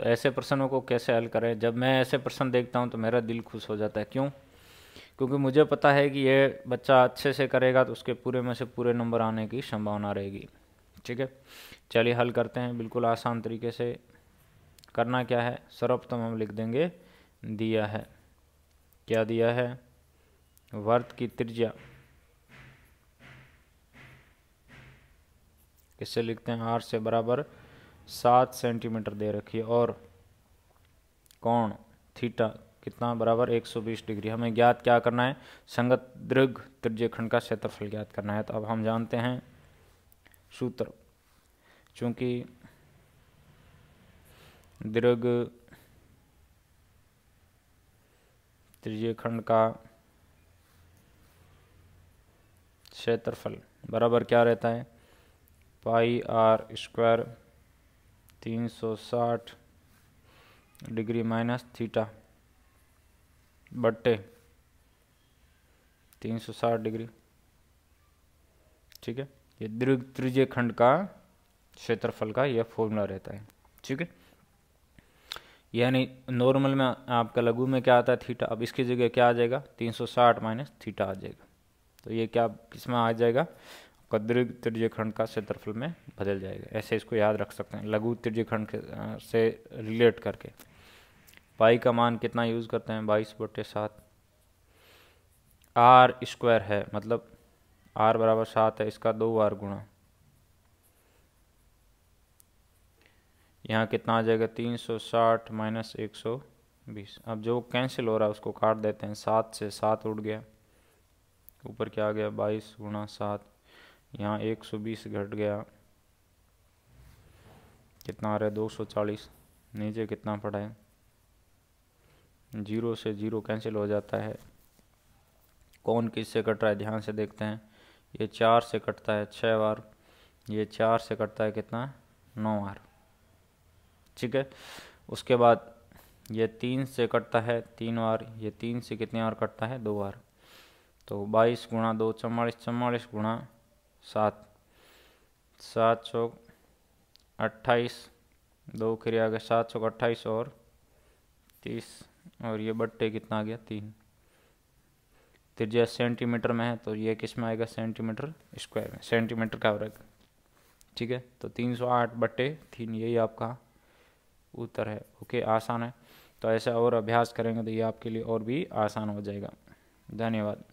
तो ऐसे प्रश्नों को कैसे हल करें? जब मैं ऐसे प्रश्न देखता हूँ तो मेरा दिल खुश हो जाता है। क्यों? क्योंकि मुझे पता है कि ये बच्चा अच्छे से करेगा तो उसके पूरे में से पूरे नंबर आने की संभावना रहेगी। ठीक है? चलिए हल करते हैं। बिल्कुल आसान तरीके से। करना क्या है? सर्वप्रथम हम लिख देंगे, दिया है। क्या दिया है? वर्त की त्रिज्या। किससे लिखते हैं? आर से बराबर। सात सेंटीमीटर दे रखी है। और कौन थीटा कितना बराबर? 120 डिग्री। हमें ज्ञात क्या करना है? संगत दृघ त्रिज्य खंड का क्षेत्रफल ज्ञात करना है। तो अब हम जानते हैं सूत्र। चूँकि दीर्घ त्रिज्य खंड का क्षेत्रफल बराबर क्या रहता है? पाई आर स्क्वायर तीन सौ साठ डिग्री माइनस थीटा बट्टे तीन सौ साठ डिग्री। ठीक है? ये दीर्घ त्रिज्य खंड का क्षेत्रफल का यह फॉर्मूला रहता है। ठीक है? यानी नॉर्मल में आपका लघु में क्या आता है? थीटा। अब इसकी जगह क्या आ जाएगा? 360 माइनस थीटा आ जाएगा। तो ये क्या किसमें आ जाएगा? आपका दीर्घ त्रिज्य खंड का क्षेत्रफल में बदल जाएगा। ऐसे इसको याद रख सकते हैं, लघु त्रिज्य खंड से रिलेट करके। पाई का मान कितना यूज़ करते हैं? बाईस बटे सात। आर स्क्वायर है मतलब आर बराबर सात है, इसका दो बार गुणा। यहाँ कितना आ जाएगा? तीन सौ साठ माइनस एक सौ बीस। अब जो कैंसिल हो रहा है, उसको काट देते हैं। सात से सात उठ गया। ऊपर क्या आ गया? बाईस गुणा सात। यहाँ एक सौ बीस घट गया। कितना आ रहा है? दो सौ चालीस। नीचे कितना पड़ा है? ज़ीरो से ज़ीरो कैंसिल हो जाता है। कौन किससे कट रहा है? ध्यान से देखते हैं। ये चार से कटता है छः बार। ये चार से कटता है कितना? नौ बार। ठीक है? उसके बाद ये तीन से कटता है तीन बार। ये तीन से कितनी बार कटता है? दो बार। तो बाईस गुणा दो, चौवालीस चौवालीस गुणा सात। सात सौ अट्ठाईस। दो खिर आ गए सात सौ अट्ठाईस और तीस। और ये बट्टे कितना आ गया? तीन। त्रिज्या सेंटीमीटर में है तो ये किसमें आएगा? सेंटीमीटर स्क्वायर में। सेंटीमीटर का वर्ग। ठीक है? तो तीन सौ आठ बट्टे, तीन यही आपका उत्तर है। ओके? आसान है। तो ऐसा और अभ्यास करेंगे तो ये आपके लिए और भी आसान हो जाएगा। धन्यवाद।